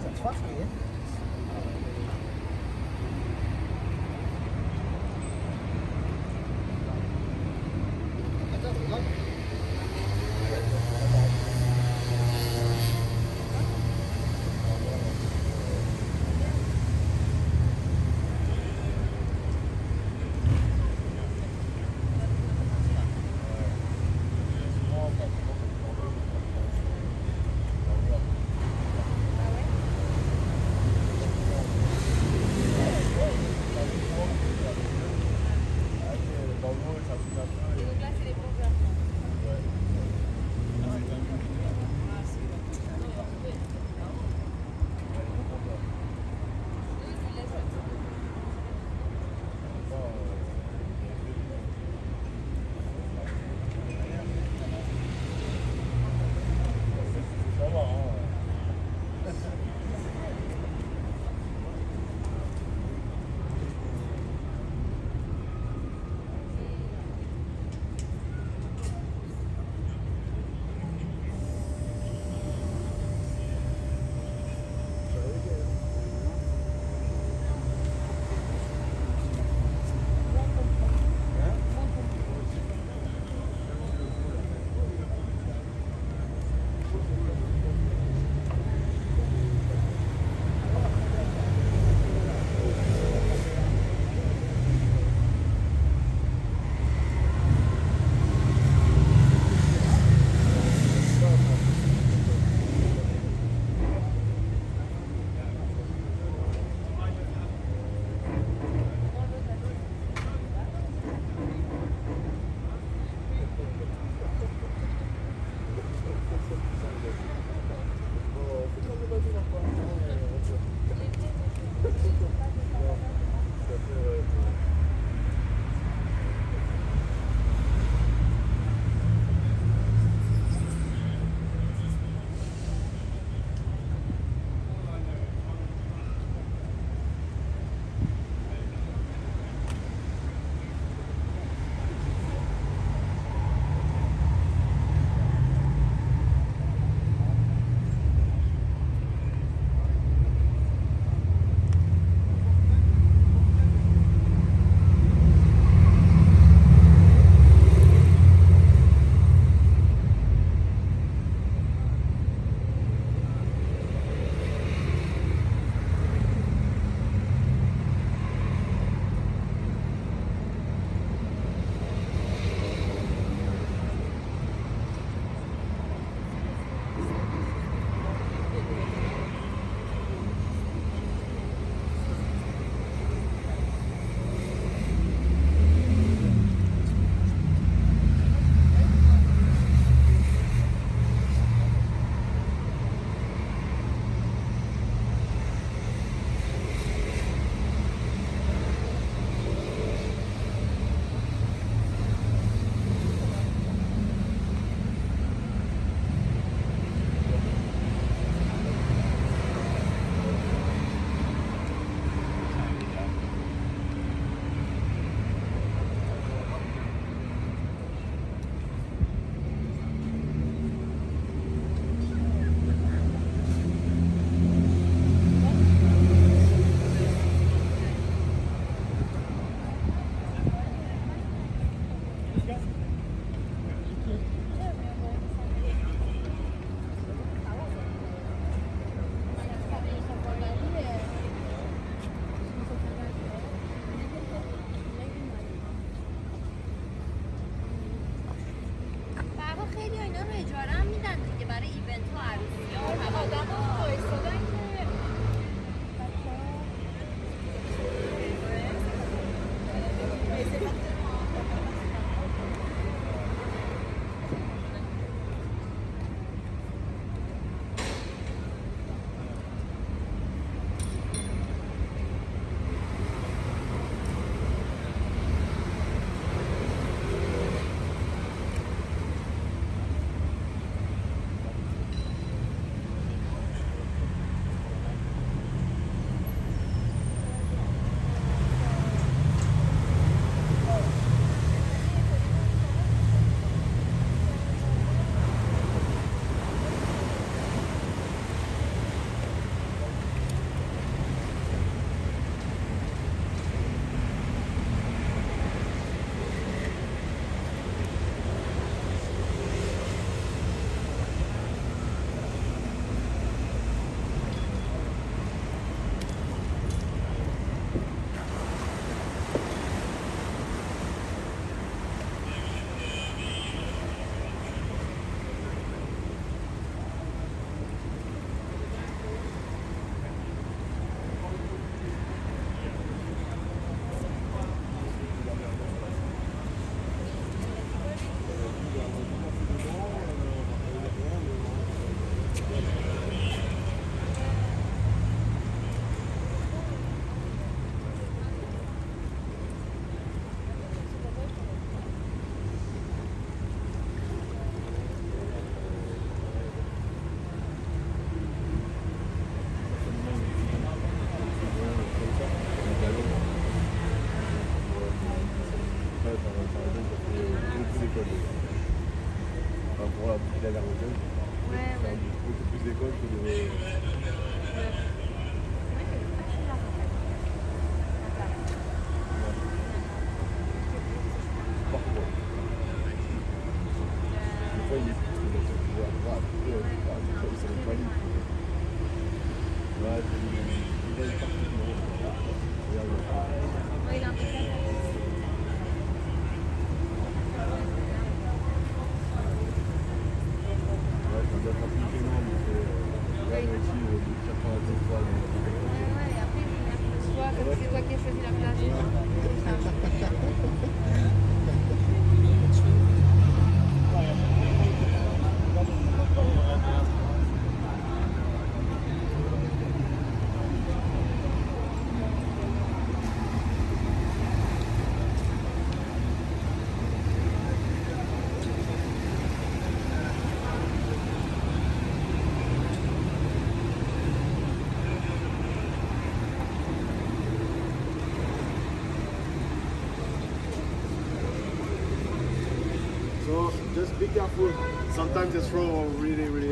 Kaiser Schwarzgeld. Bye. C'est toi qui as choisi la place. this room really, really